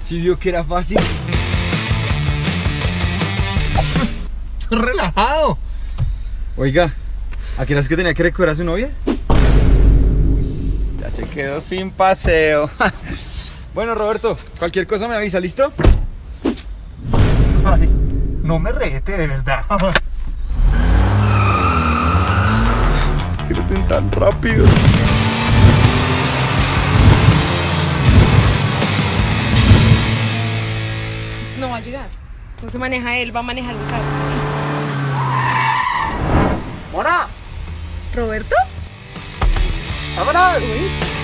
¿Sí vio que era fácil? Relajado. Oiga, ¿a qué es que tenía que recoger a su novia? Ya se quedó sin paseo. Bueno, Roberto, cualquier cosa me avisa, ¿listo? Ay, no me rete, de verdad. Crecen tan rápido. Va a llegar. No se maneja él, va a manejar un carro. ¡Mora! ¿Roberto? ¡Vámonos! Uy.